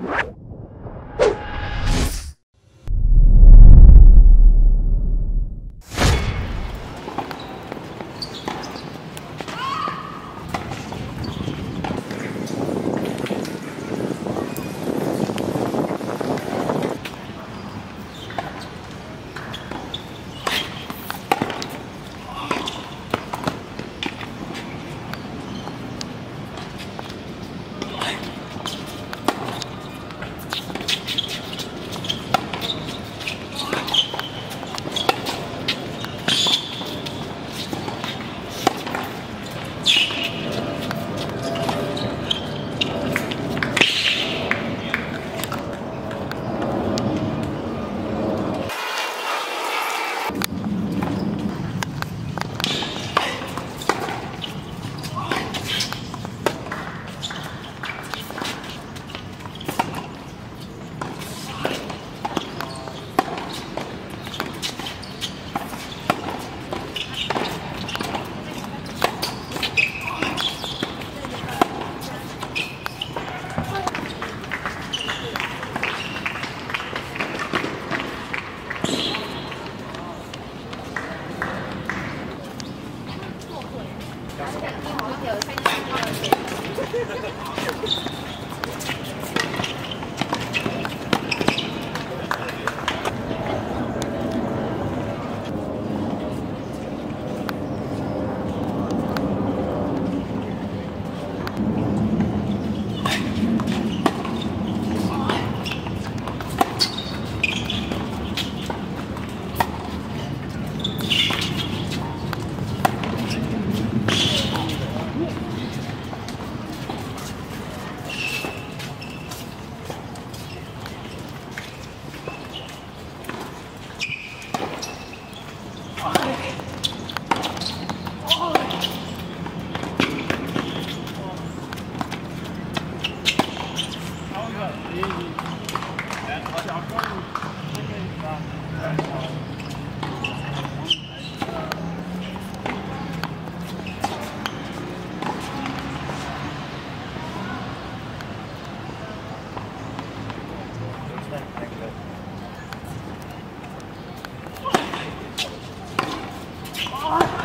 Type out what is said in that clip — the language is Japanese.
はい。Okay, 我看你想。Okay. Oh.